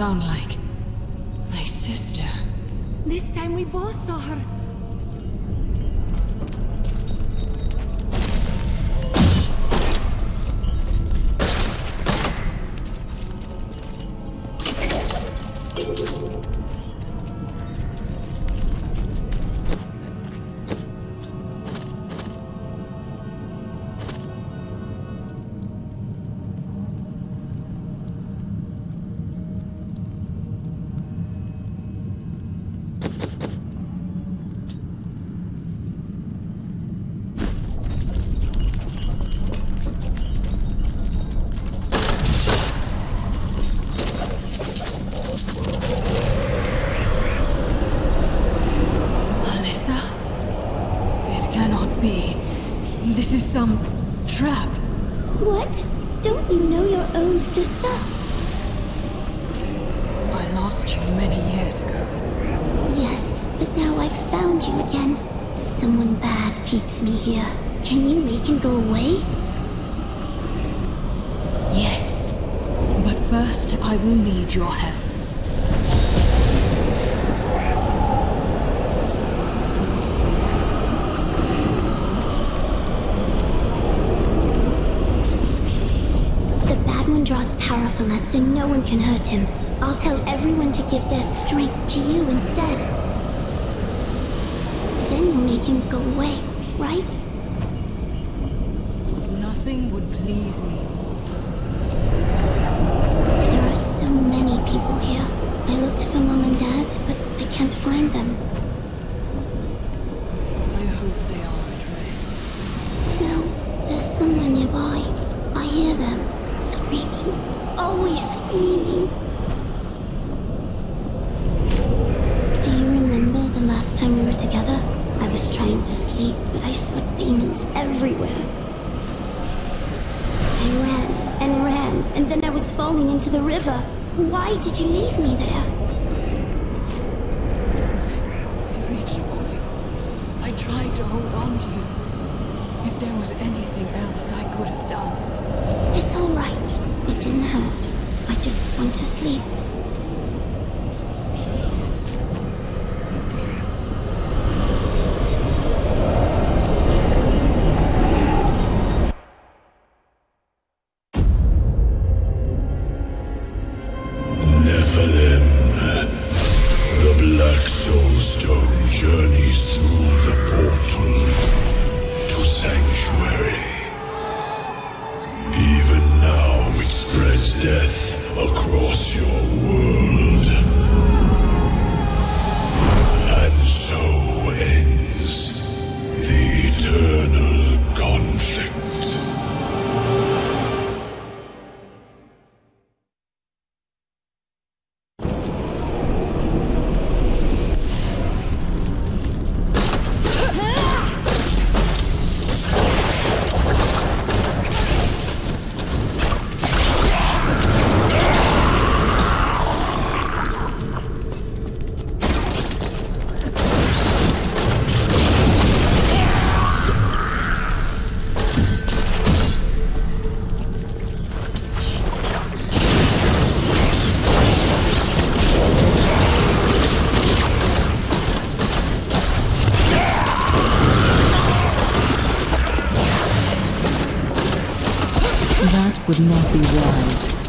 sound like... my sister. This time we both saw her. Sister? I lost you many years ago. Yes, but now I've found you again. Someone bad keeps me here. Can you make him go away? Yes. But first, I will need your help. The bad one draws power from us so no one can hurt him. I'll tell everyone to give their strength to you instead. Then you'll make him go away, right? Nothing would please me. There are so many people here. Why did you leave me there? I reached for you. I tried to hold on to you. If there was anything else I could have done. It's all right. It didn't hurt. I just want to sleep. That would not be wise.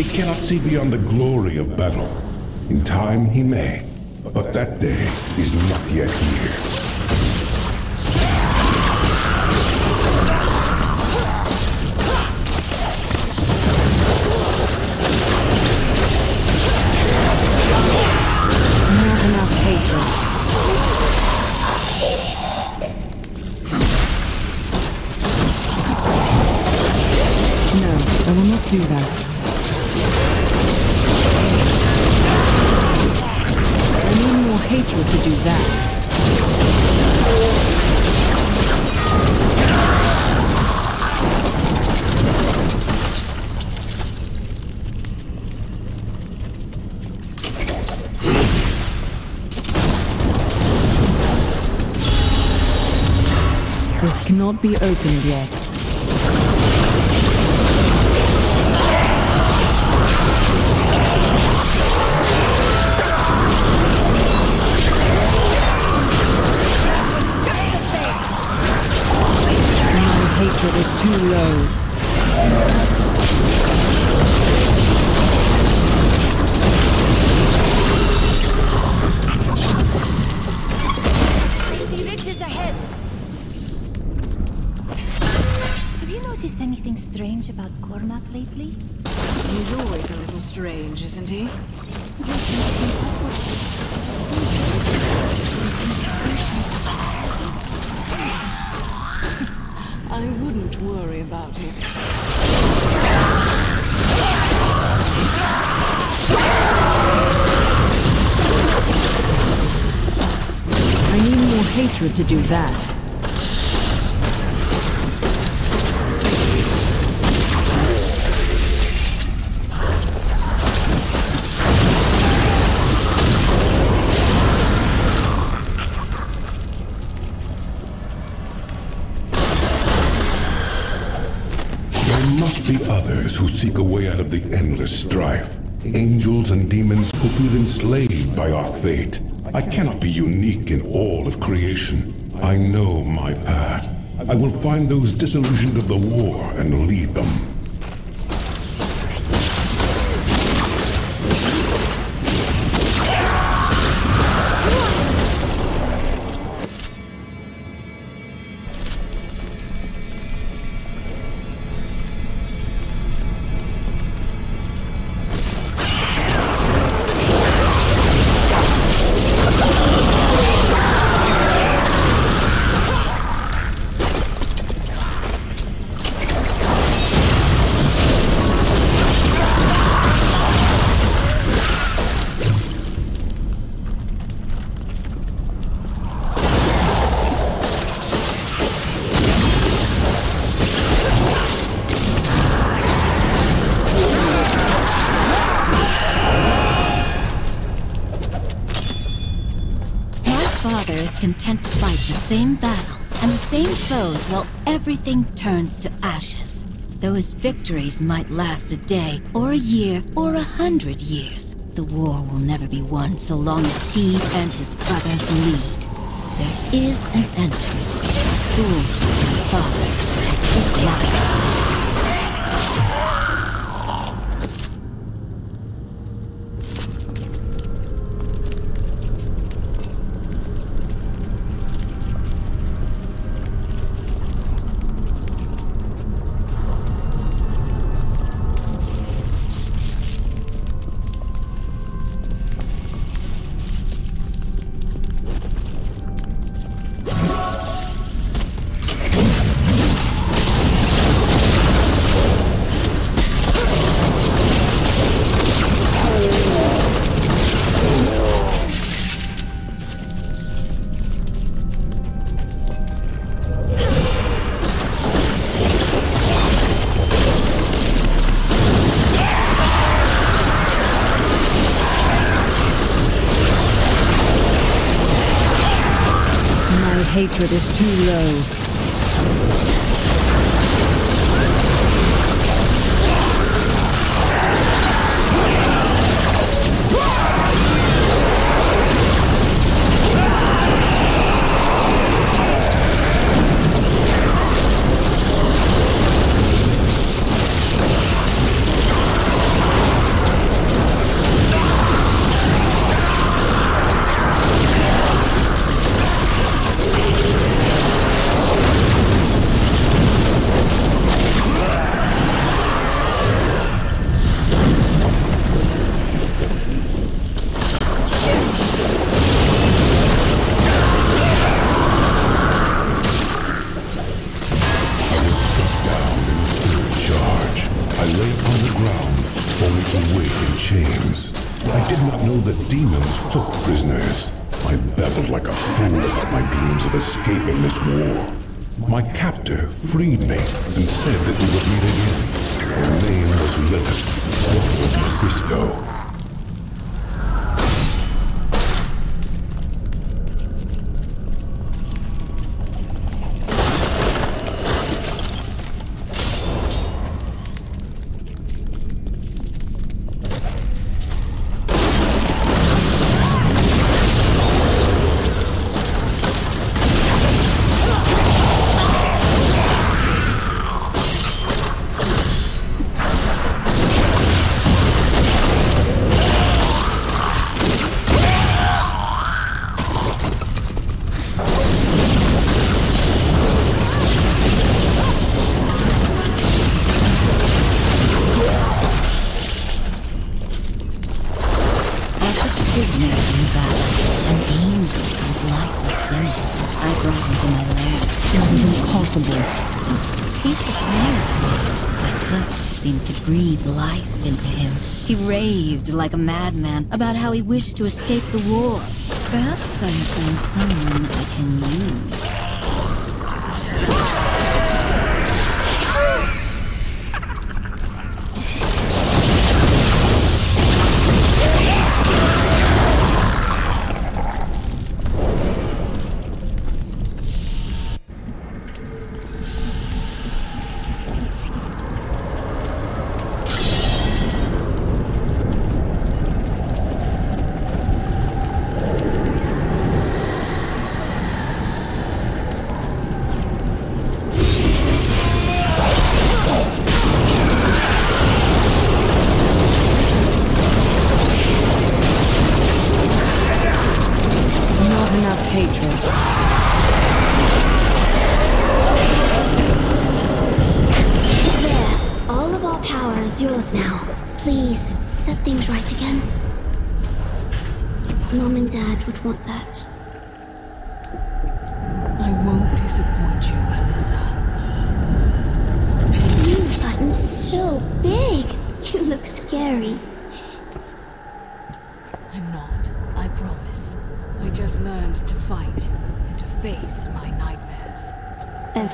He cannot see beyond the glory of battle. In time he may, but that day is not yet here. To do that. There must be others who seek a way out of the endless strife. Angels and demons who feel enslaved by our fate. I cannot be unique in all of creation. I know my path. I will find those disillusioned of the war and lead them. Content to fight the same battles and the same foes while everything turns to ashes. Though his victories might last a day, or a year, or a hundred years, the war will never be won so long as he and his brothers lead. There is an entry. Fools My hatred is too low. Escaping this war. My captor freed me and said that we would meet again. Her name was Lilith, daughter of Mephisto. Raved like a madman about how he wished to escape the war. Perhaps I have found someone I can use.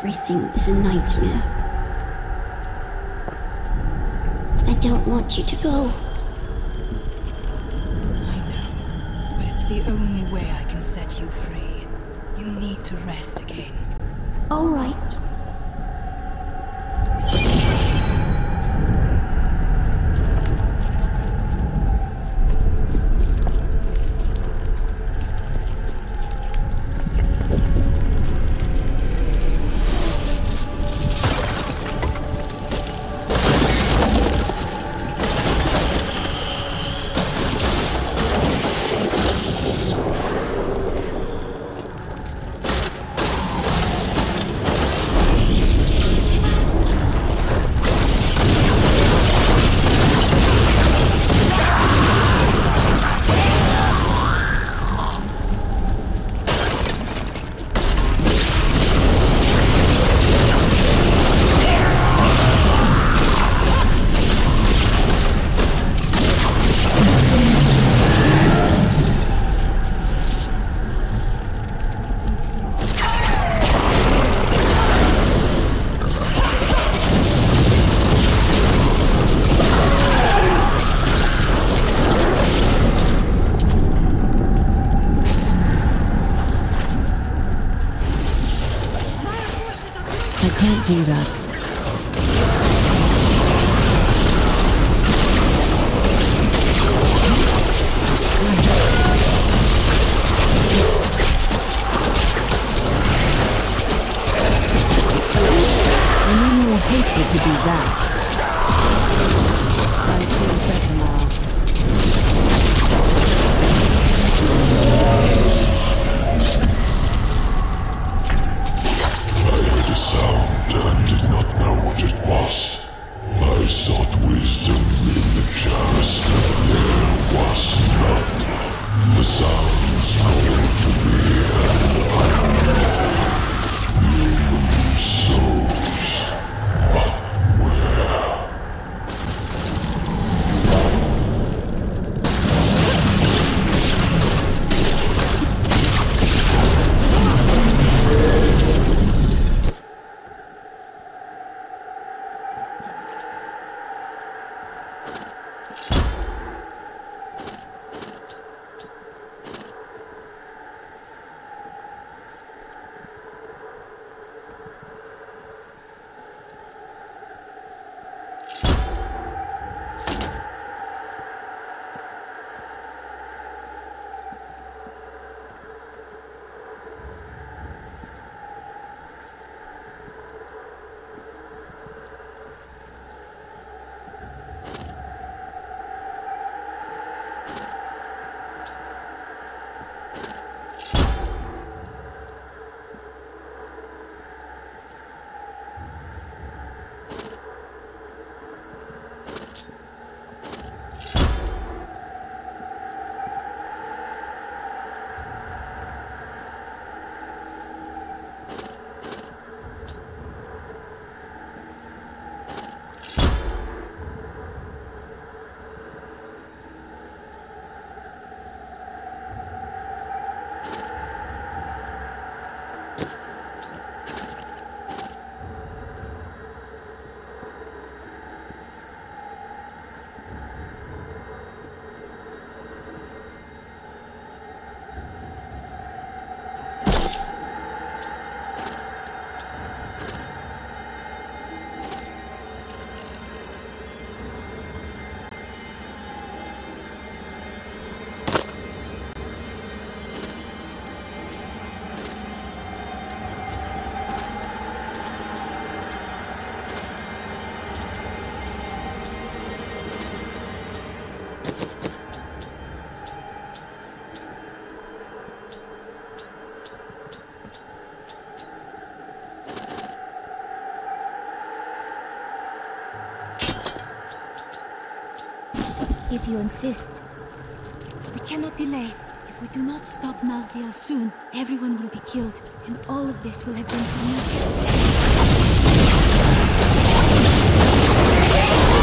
Everything is a nightmare. I don't want you to go. I know, but it's the only way I can set you free. You need to rest again. All right. Do that. If you insist. We cannot delay. If we do not stop Malthael soon, everyone will be killed, and all of this will have been for nothing.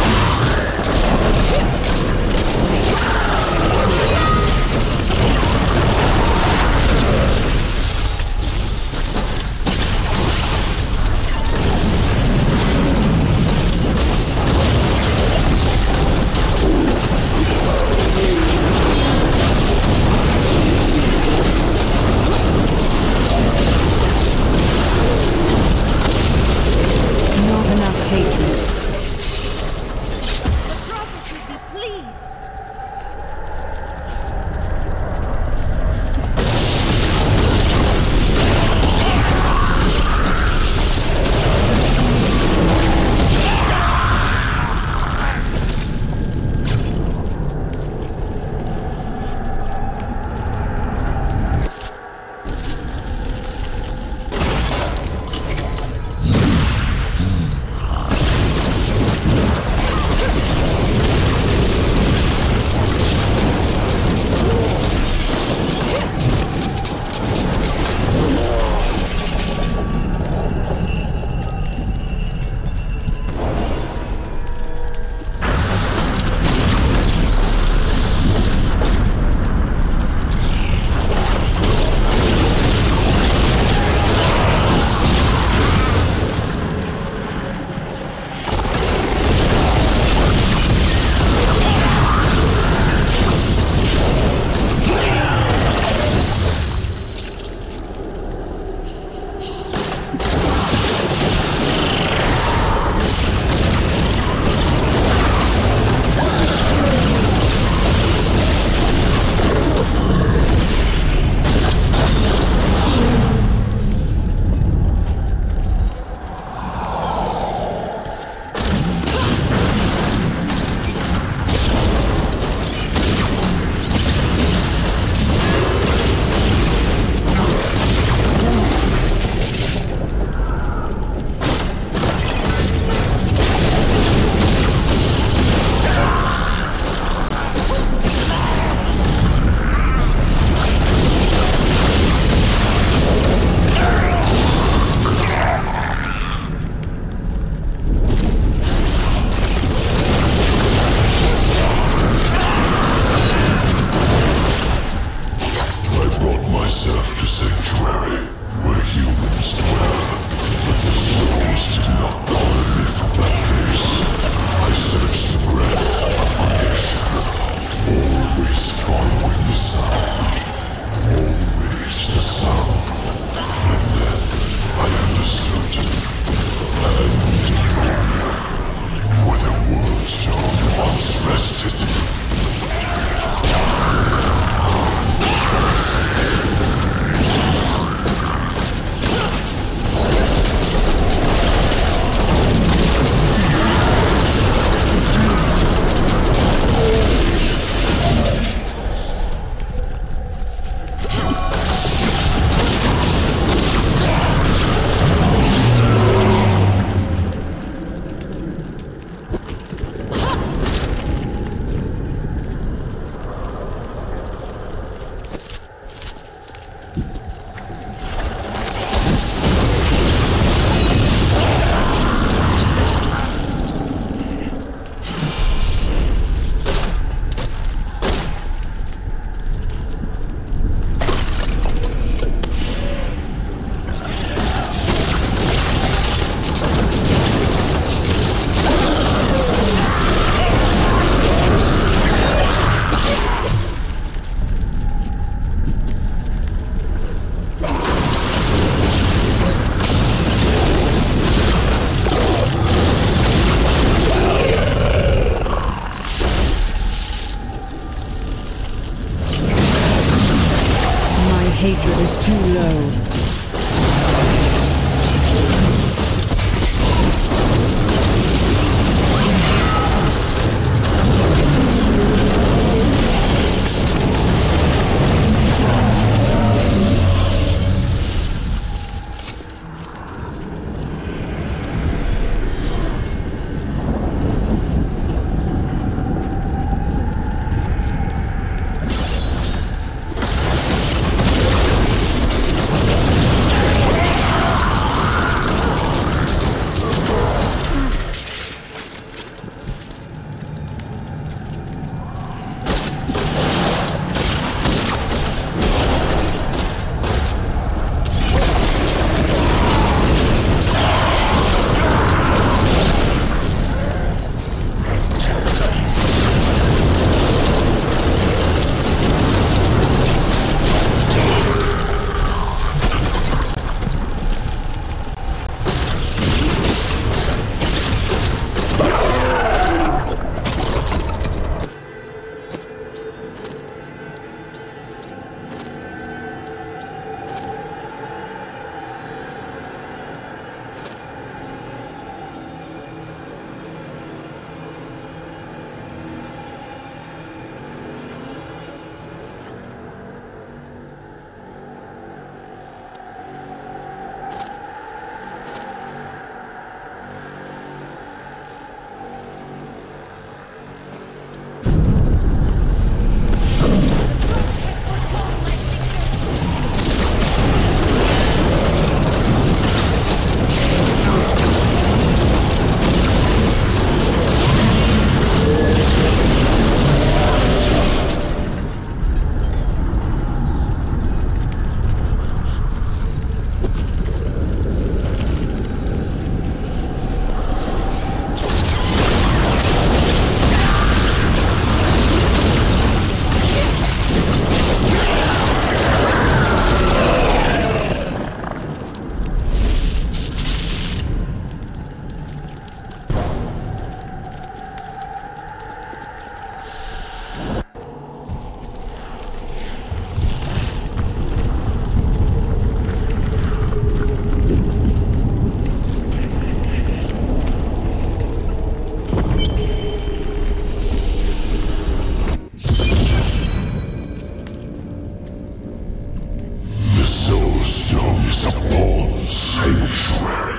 upon sanctuary.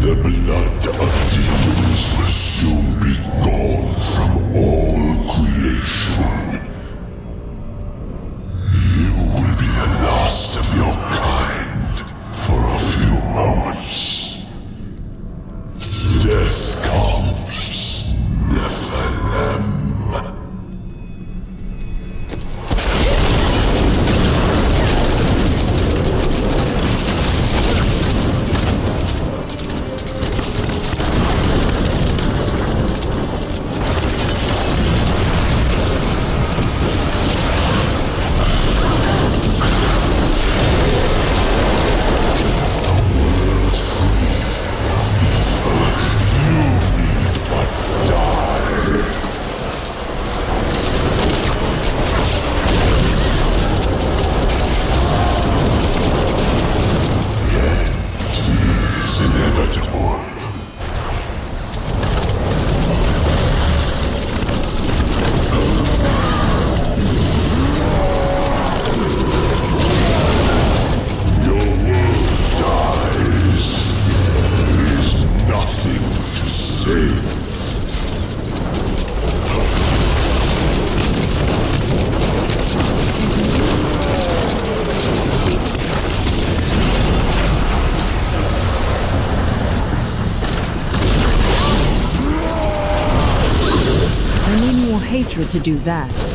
The blood of demons will soon be gone. do that.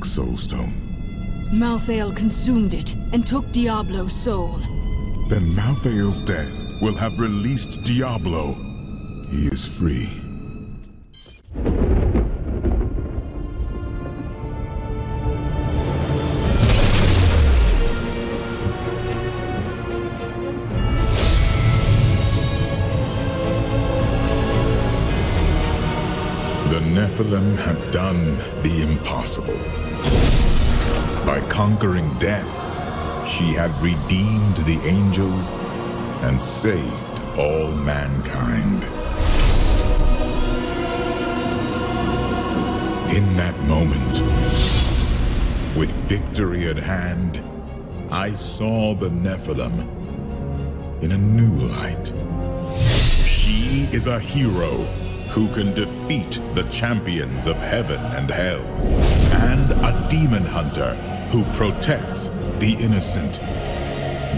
Black Soul Stone? Malthael consumed it and took Diablo's soul. Then Malthael's death will have released Diablo. He is free. The Nephilim had done the impossible. By conquering death, she had redeemed the angels and saved all mankind. In that moment, with victory at hand, I saw the Nephilim in a new light. She is a hero who can defeat the champions of heaven and hell, and a demon hunter who protects the innocent.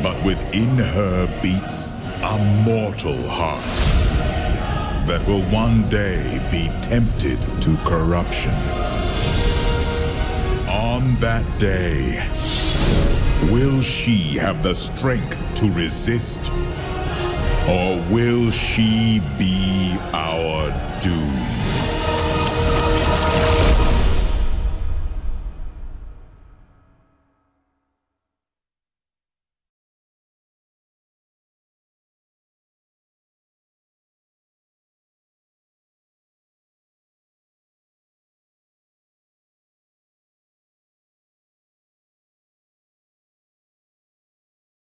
But within her beats a mortal heart that will one day be tempted to corruption. On that day, will she have the strength to resist? Or will she be our